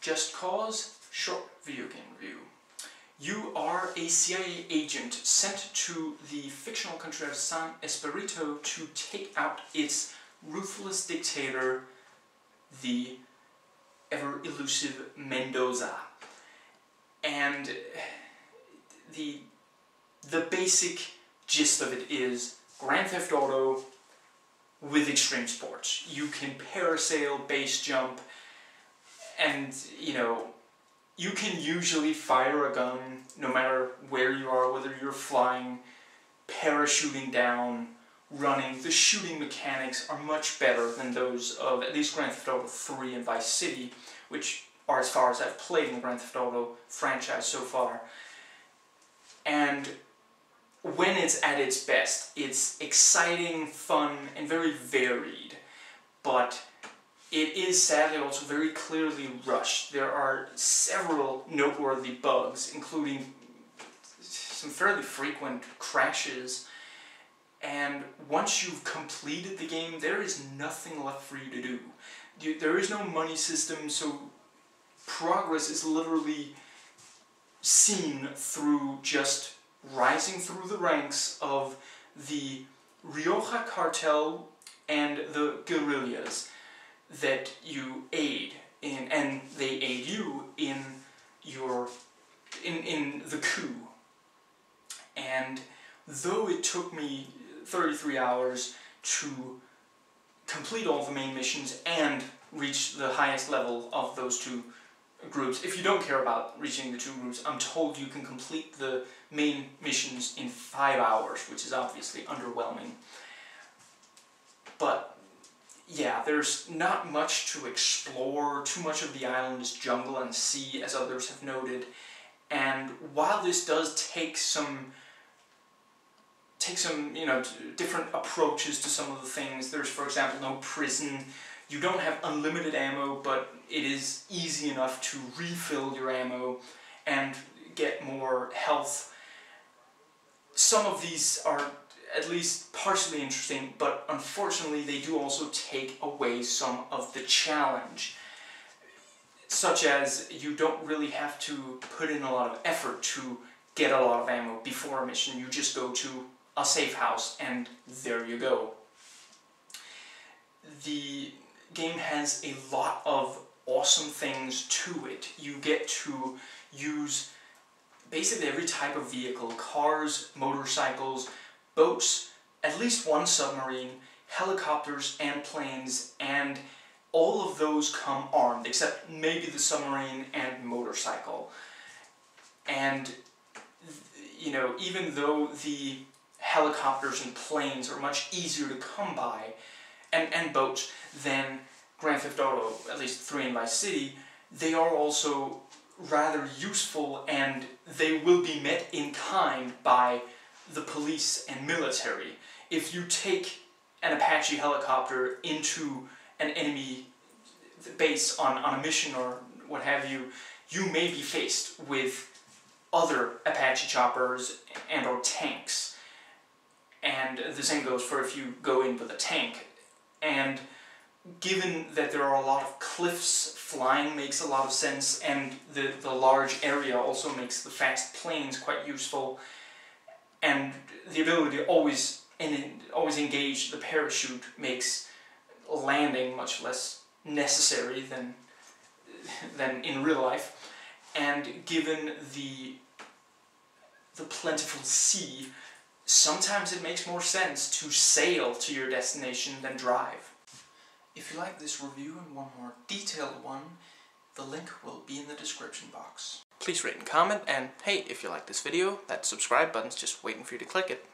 Just Cause Short Video Game Review. You are a CIA agent sent to the fictional country of San Esperito to take out its ruthless dictator, the ever elusive Mendoza. And the the basic gist of it is Grand Theft Auto with extreme sports. You can parasail, base jump, and you know, you can usually fire a gun no matter where you are, whether you're flying, parachuting down, running. The shooting mechanics are much better than those of at least Grand Theft Auto 3 and Vice City, which are as far as I've played in the Grand Theft Auto franchise so far. And when it's at its best, it's exciting, fun, and very varied. But it is sadly also very clearly rushed. There are several noteworthy bugs, including some fairly frequent crashes. And once you've completed the game, there is nothing left for you to do. There is no money system, so progress is literally seen through just rising through the ranks of the Rioja cartel and the guerrillas that you aid in, and they aid you in your in in the coup. And though it took me 33 hours to complete all the main missions and reach the highest level of those two groups. If you don't care about reaching the two groups, I'm told you can complete the main missions in five hours, which is obviously underwhelming. But yeah, there's not much to explore. Too much of the island is jungle and sea, as others have noted. And while this does take some take some, you know, different approaches to some of the things. There's, for example, no prison. You don't have unlimited ammo, but it is easy enough to refill your ammo and get more health. Some of these are at least partially interesting, but unfortunately they do also take away some of the challenge. Such as you don't really have to put in a lot of effort to get a lot of ammo before a mission. You just go to a safe house and there you go. The game has a lot of awesome things to it. You get to use basically every type of vehicle, cars, motorcycles, boats, at least one submarine, helicopters and planes, and all of those come armed, except maybe the submarine and motorcycle. And, you know, even though the helicopters and planes are much easier to come by, and, and boats, than Grand Theft Auto, at least 3 in Vice City, they are also rather useful and they will be met in kind by the police and military. If you take an Apache helicopter into an enemy base on, on a mission or what have you, you may be faced with other Apache choppers and or tanks. And the same goes for if you go in with a tank. And given that there are a lot of cliffs, flying makes a lot of sense, and the, the large area also makes the fast planes quite useful, and the ability to always, and always engage the parachute makes landing much less necessary than, than in real life, and given the, the plentiful sea, sometimes it makes more sense to sail to your destination than drive. If you like this review and want more detailed one, the link will be in the description box. Please rate and comment, and hey, if you like this video, that subscribe button's just waiting for you to click it.